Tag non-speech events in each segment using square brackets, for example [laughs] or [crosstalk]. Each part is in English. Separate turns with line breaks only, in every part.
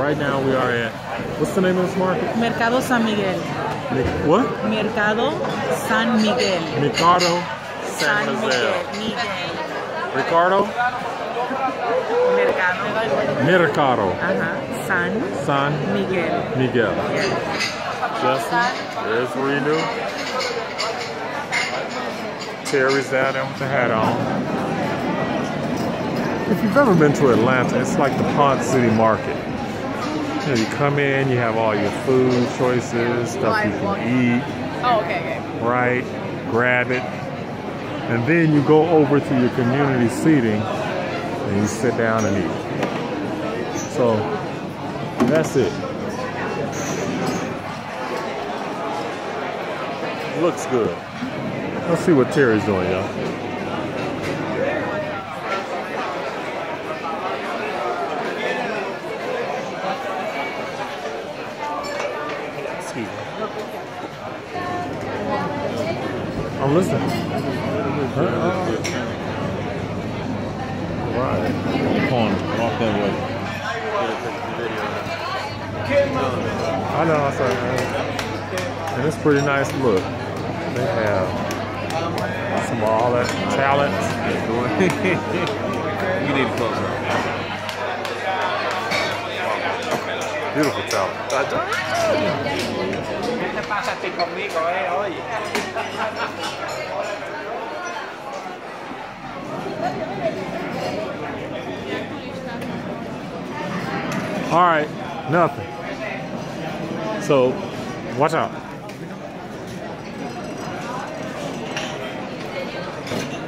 Right now we are at, what's the name of this market?
Mercado San Miguel.
Mi- What?
Mercado San Miguel.
Mikado San
San
Miguel.
Miguel.
Ricardo?
Mercado.
Mercado
Ajá. San
San
Miguel.
Miguel. Jesse, there's Renu. Terry's down there with the hat on. If you've ever been to Atlanta, it's like the Ponce City Market. You, know, you come in, you have all your food choices, stuff you can eat,
Oh, okay, okay.
right? Grab it. And then you go over to your community seating and you sit down and eat. So that's it. Looks good. Let's see what Terry's doing, y'all. Oh, I'm listening. Huh? Right.
Corner, walk that way.
I know, I saw that. And it's pretty nice look. They have some all that talent. [laughs]
you need to
Beautiful
conmigo, eh.
All right, nothing. So, watch out.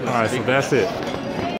All right, so that's it.